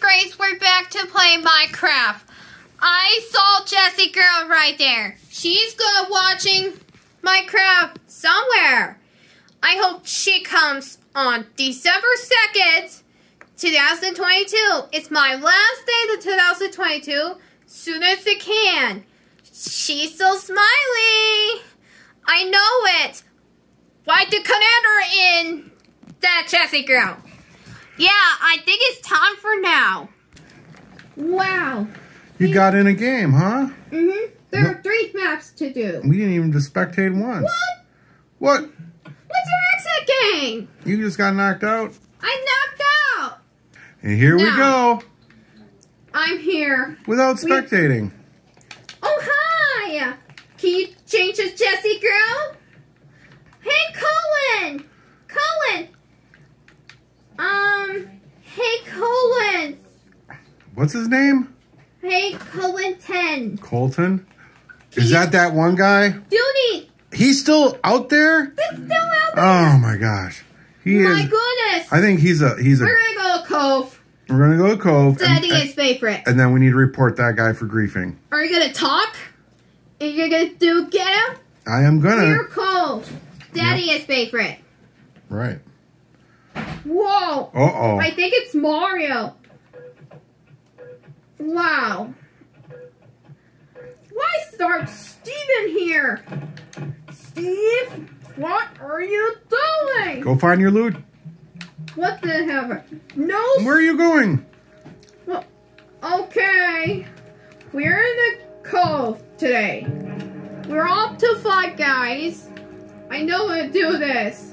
Grace, we're back to play Minecraft. I saw Jessie girl right there. She's good watching Minecraft somewhere. I hope she comes on December 2nd, 2022. It's my last day of 2022. Soon as it can. She's so smiley. I know it. Like the commander in that Jessie girl. Yeah, I think it's time for now. Wow. You got in a game, huh? Mm-hmm. There No. are three maps to do. We didn't even just spectate once. What? What? What's your exit game? You just got knocked out? I knocked out. And here we go. I'm here. Without We- spectating. Oh, hi. Can you change to Jessie girl? Hey, Colin. Colin. Um, hey, Colin. What's his name? Hey, Colin 10. Colton? Is that that one guy? Duty. He's still out there? It's still out there. Oh my gosh. He My is goodness. I think he's a he's a We're gonna go to Cove. we're gonna go to Cove and, Daddy is favorite. and then we need to report that guy for griefing. Are you gonna talk? Are you gonna do get him? I am gonna You're Cove. Daddy is favorite. Right. Whoa. Uh oh. I think it's Mario. Wow. Why start Steven here? Steve, what are you doing? Go find your loot. What the hell? No. Where are you going? Well, okay. We're in the cove today. We're off to fight, guys. I know how to do this.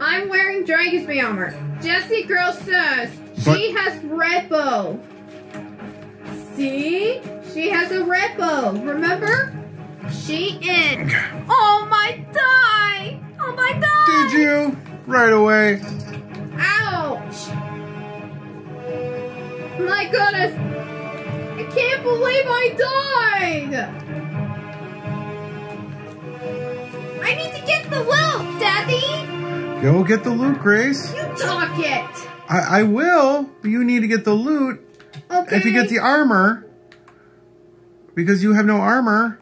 I'm wearing Dragon's Bane armor. Jessie Girl says she has red bow. See? She has a red bow. Remember? She is. Oh my die! Oh my die! Did you? Right away. Ouch! My goodness! I can't believe I died! I need to get the loot, Daddy! Go get the loot, Grace. You talk it! I, I will, but you need to get the loot. Okay. If you get the armor, because you have no armor,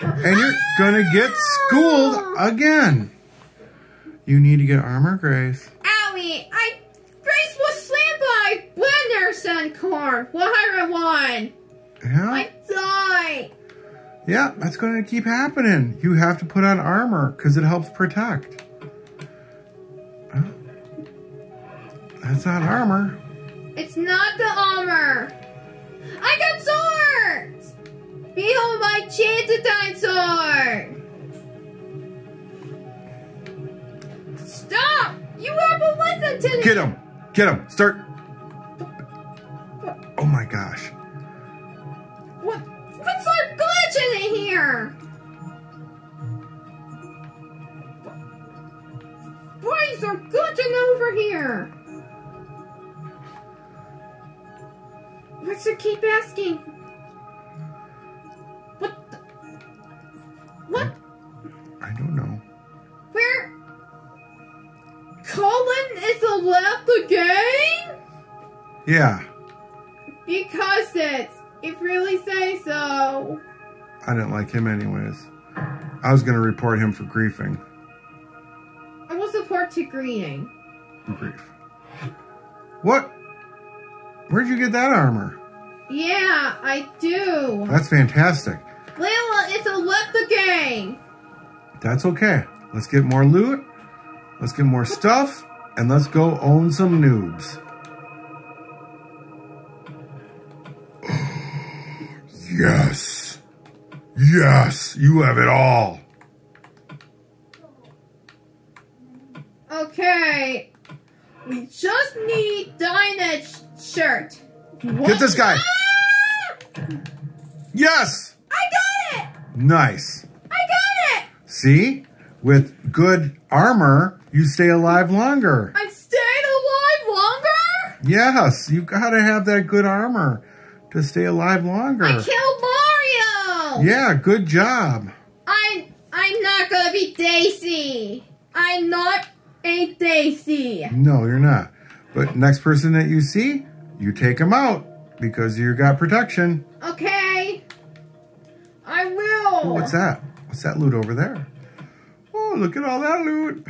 and you're gonna get schooled again. You need to get armor, Grace. Owie! I Grace was slammed by car. Wire one. Yeah, I died. yeah, that's gonna keep happening. You have to put on armor because it helps protect. That's not armor. It's not the armor. I got swords. Behold my enchanted dinosaur. Stop! You have a listen to me. Get him! Get him! Start. Oh my gosh. What? What's our glitching in here? Why is there glitching over here? It keep asking? What? The? What? I don't know. Where? Colin is left the game? Yeah, Because it's. If really say so. I didn't like him anyways. I was gonna report him for griefing. I will support to greeting. Grief. What? Where'd you get that armor? Yeah, I do. That's fantastic. Layla, it's a the game. That's okay. Let's get more loot. Let's get more stuff. And let's go own some noobs. yes. Yes. You have it all. Okay. We just need Dinah's shirt. Get this guy. Yes. I got it! Nice. I got it! See? With good armor, you stay alive longer. I'm staying alive longer? Yes, you gotta have that good armor to stay alive longer. I killed Mario! Yeah, good job. I'm I'm not gonna be Daisy. I'm not a Daisy. No, you're not. But next person that you see, you take them out because you got protection. Okay. Will. What's that? What's that loot over there? Oh, look at all that loot.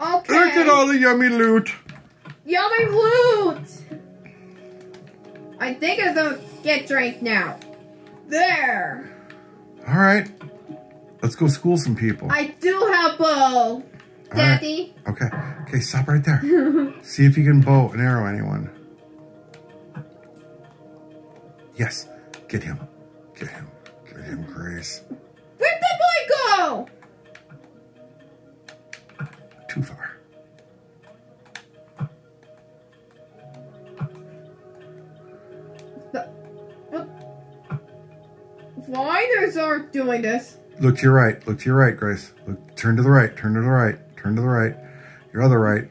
Okay. Look at all the yummy loot. Yummy loot! I think I'm gonna get drink now. There. All right. Let's go school some people. I do have bow, right. Daddy. Okay. Okay, stop right there. See if you can bow and arrow anyone. Yes. Get him. Get him. Get him, Grace. Where'd the boy go? Too far. The, does aren't doing this? Look to your right. Look to your right, Grace. Look. Turn to the right. Turn to the right. Turn to the right. Your other right.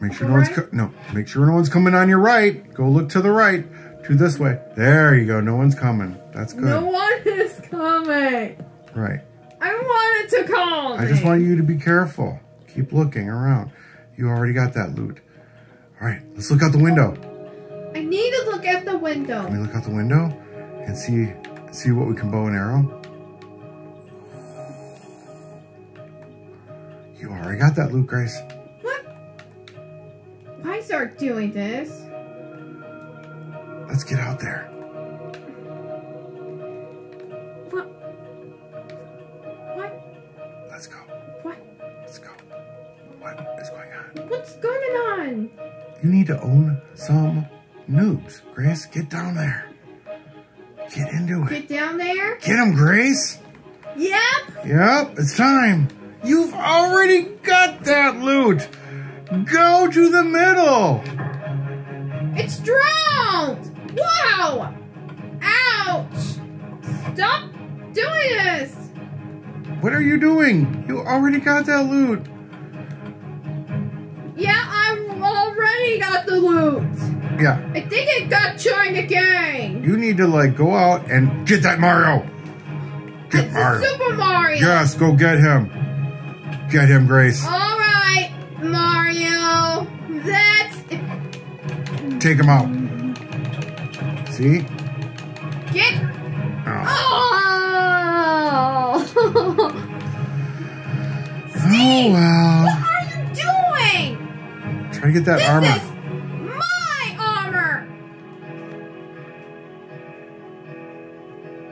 Make sure no one's right? co- no. Make sure no one's coming on your right. Go look to the right. To this way. There you go. No one's coming. That's good. No one is coming. Right. I wanted to call. I just want you to be careful. Keep looking around. You already got that loot. All right. Let's look out the window. I need to look at the window. Can we look out the window and see see what we can bow and arrow? You already got that loot, Grace. What? Why start doing this? Let's get out there. What? What? Let's go. What? Let's go. What is going on? What's going on? You need to own some noobs. Grace, get down there. Get into it. Get down there. Get him, Grace. Yep. Yep, it's time. You've already got that loot. Go to the middle. It's drowned. Wow. Ouch. Stop doing this. What are you doing? You already got that loot. Yeah, I've already got the loot. Yeah, I think it got joined again. you need to like go out and get that Mario. Get It's Mario. Super Mario. Yes, go get him. Get him, Grace. All right, Mario. That's Take him out. See? get. Oh, Oh. oh well. What are you doing? Try to get that This armor. is my armor.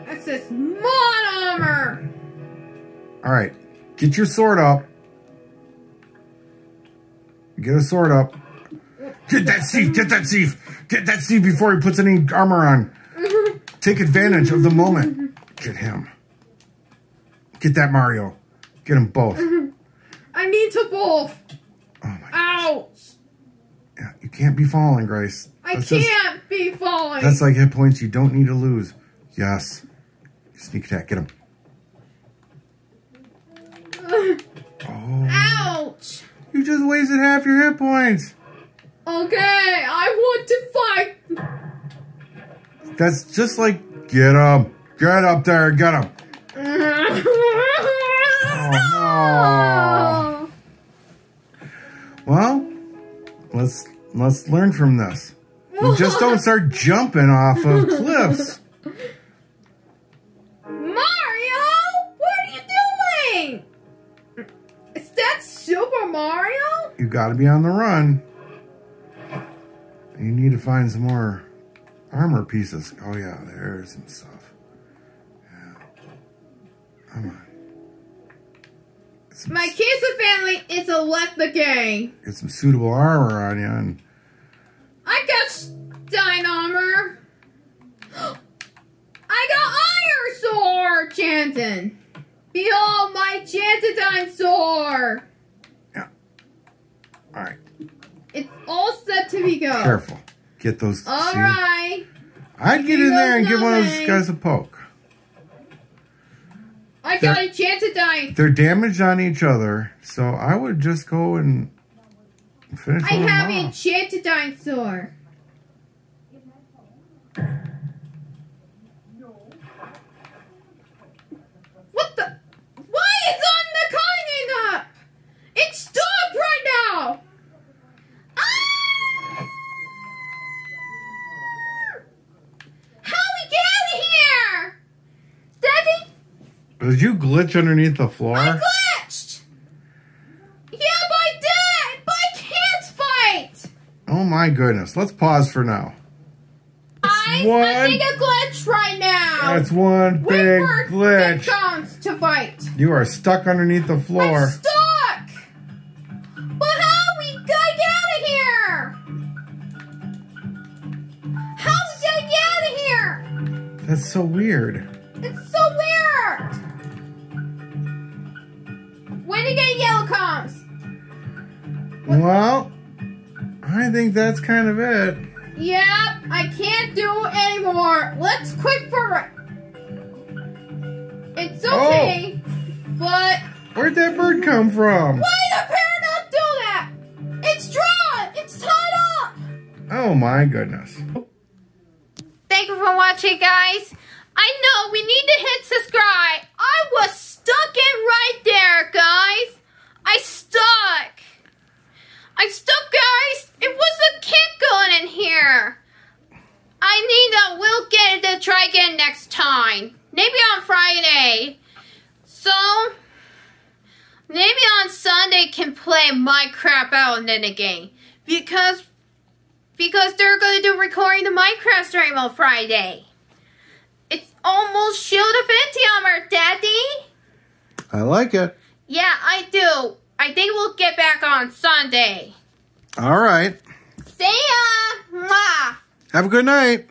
This is my armor. All right, get your sword up. Get a sword up. Get that Steve. Get that Steve. Get that Steve before he puts any armor on. Take advantage of the moment. Get him. Get that Mario. Get them both. I need to both. Oh my! Ouch. Yeah, you can't be falling, Grace. I That's just- can't be falling. that's like hit points you don't need to lose. Yes. Sneak attack. Get him. Oh, Ouch. you just wasted half your hit points. Okay, I want to fight. That's just like get him. Get up there. Get him. oh no. Well, let's let's learn from this. You just don't start jumping off of cliffs. Mario, what are you doing? Is that Super Mario? You got to be on the run. You need to find some more armor pieces. Oh yeah, there's some stuff. Yeah. Come on. Some, My kids and family is a left the game. get some suitable armor on you. And I got Stein armor. I got Iron Sword, Chanton. Behold my Chantodine sword. Yeah. All right, It's all set to be go. careful. Get those. All see? right. I'd get in there and give one of those guys a poke. I got a Chantodine. They're damaged on each other, so I would just go and finish I of have a off. Chantodine sword. What the? Why is on the cutting up? It's stopped right now. Ah! Did you glitch underneath the floor? I glitched! Yep, I did! But I can't fight! Oh my goodness. Let's pause for now. Guys, one- I think a glitch right now! That's one Wait big glitch. Big to fight! You are stuck underneath the I'm floor. stuck! But how we gotta get out of here? How we gotta get out of here? That's so weird. Well, I think that's kind of it. Yep, I can't do anymore. Let's quit for it. It's oh. okay, but Where'd that bird come from? why the parrot not do that? It's drawn. It's tied up. Oh my goodness. Thank you for watching, guys. I know we need to hit subscribe. I was stuck in right there, guys. I stuck. I stuck, guys. It was a kick going in here. I need a. Uh, we'll get it to try again next time. Maybe on Friday. So maybe on Sunday can play Minecraft out and then again because because they're going to do recording the Minecraft stream on Friday. It's almost Shield Infinity Armor, Daddy. I like it. Yeah, I do. I think we'll get back on Sunday. All right. See ya! Mwah! Have a good night.